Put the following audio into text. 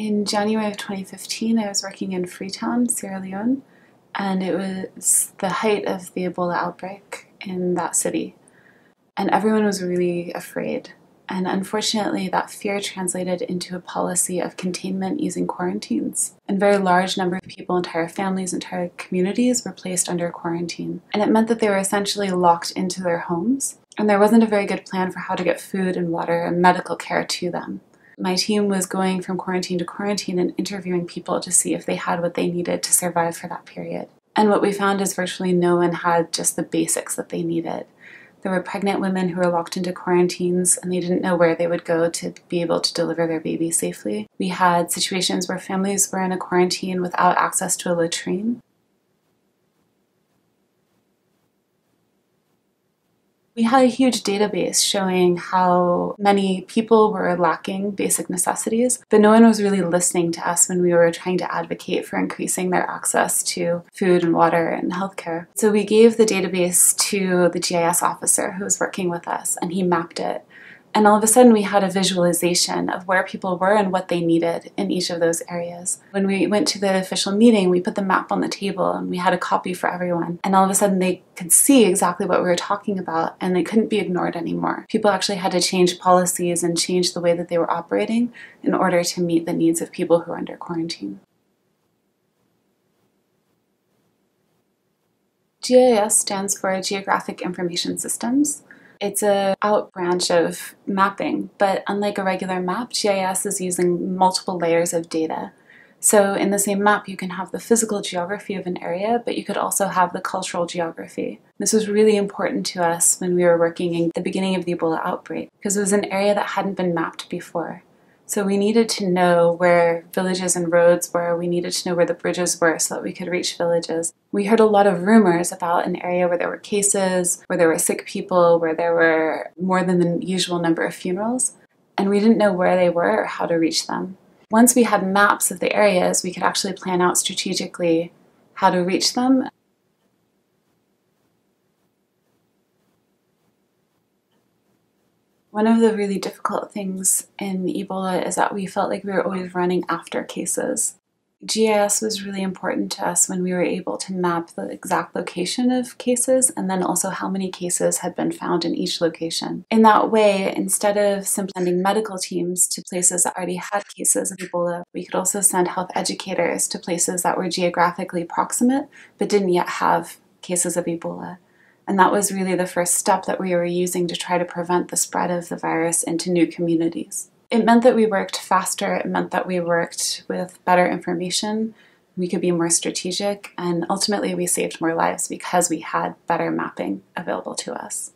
In January of 2015, I was working in Freetown, Sierra Leone, and it was the height of the Ebola outbreak in that city. And everyone was really afraid. And unfortunately, that fear translated into a policy of containment using quarantines. And very large number of people, entire families, entire communities were placed under quarantine. And it meant that they were essentially locked into their homes. And there wasn't a very good plan for how to get food and water and medical care to them. My team was going from quarantine to quarantine and interviewing people to see if they had what they needed to survive for that period. And what we found is virtually no one had just the basics that they needed. There were pregnant women who were locked into quarantines and they didn't know where they would go to be able to deliver their baby safely. We had situations where families were in a quarantine without access to a latrine. We had a huge database showing how many people were lacking basic necessities, but no one was really listening to us when we were trying to advocate for increasing their access to food and water and healthcare. So we gave the database to the GIS officer who was working with us, and he mapped it. And all of a sudden, we had a visualization of where people were and what they needed in each of those areas. When we went to the official meeting, we put the map on the table and we had a copy for everyone. And all of a sudden, they could see exactly what we were talking about and they couldn't be ignored anymore. People actually had to change policies and change the way that they were operating in order to meet the needs of people who are under quarantine. GIS stands for Geographic Information Systems. It's a out branch of mapping, but unlike a regular map, GIS is using multiple layers of data. So in the same map, you can have the physical geography of an area, but you could also have the cultural geography. This was really important to us when we were working in the beginning of the Ebola outbreak, because it was an area that hadn't been mapped before. So we needed to know where villages and roads were. We needed to know where the bridges were so that we could reach villages. We heard a lot of rumors about an area where there were cases, where there were sick people, where there were more than the usual number of funerals, and we didn't know where they were or how to reach them. Once we had maps of the areas, we could actually plan out strategically how to reach them One of the really difficult things in Ebola is that we felt like we were always running after cases. GIS was really important to us when we were able to map the exact location of cases and then also how many cases had been found in each location. In that way, instead of simply sending medical teams to places that already had cases of Ebola, we could also send health educators to places that were geographically proximate but didn't yet have cases of Ebola. And that was really the first step that we were using to try to prevent the spread of the virus into new communities. It meant that we worked faster, it meant that we worked with better information, we could be more strategic, and ultimately we saved more lives because we had better mapping available to us.